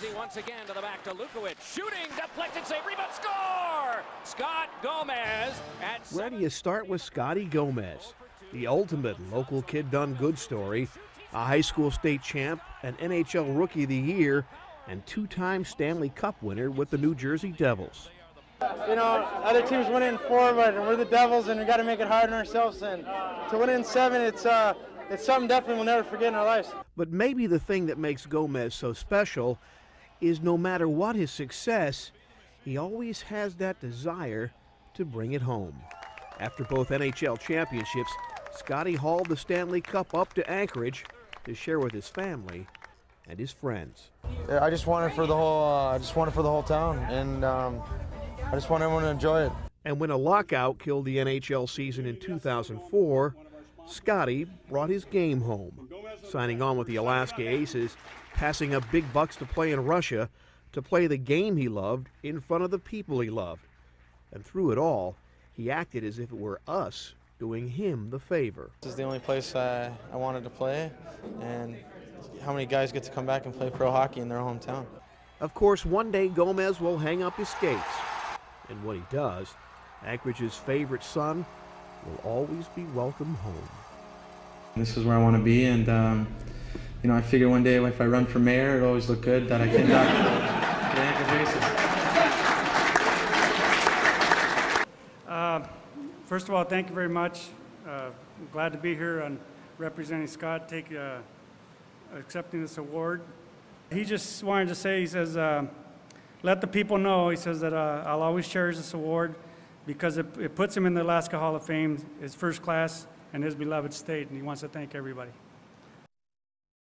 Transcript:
Easy once again to the back to Lukowicz. Shooting, deflected, save, rebound, score! Scott Gomez at Where do you start with Scotty Gomez? The ultimate local kid done good story. A high school state champ, an NHL Rookie of the Year, and two time Stanley Cup winner with the New Jersey Devils. You know, other teams win in four, but we're the Devils, and we got to make it hard on ourselves. And to win in seven, it's uh, it's something definitely we'll never forget in our lives. But maybe the thing that makes Gomez so special is no matter what his success, he always has that desire to bring it home. After both NHL championships, Scotty hauled the Stanley Cup up to Anchorage to share with his family and his friends. I just want it for the whole. Uh, I just want it for the whole town, and um, I just want everyone to enjoy it. And when a lockout killed the NHL season in 2004, Scotty brought his game home, signing on with the Alaska Aces, passing up big bucks to play in Russia, to play the game he loved in front of the people he loved. And through it all, he acted as if it were us doing him the favor. This is the only place I, I wanted to play, and how many guys get to come back and play pro hockey in their hometown? Of course, one day Gomez will hang up his skates. And when he does, Anchorage's favorite son will always be welcome home. This is where I want to be, and um, you know, I figure one day if I run for mayor, it'll always look good that I came back to the Anchorage Uh, first of all, thank you very much. Uh, I'm glad to be here and representing Scott, take, uh, accepting this award. He just wanted to say, he says, uh, let the people know, he says that uh, I'll always cherish this award because it, it puts him in the Alaska Hall of Fame, his first class, and his beloved state, and he wants to thank everybody.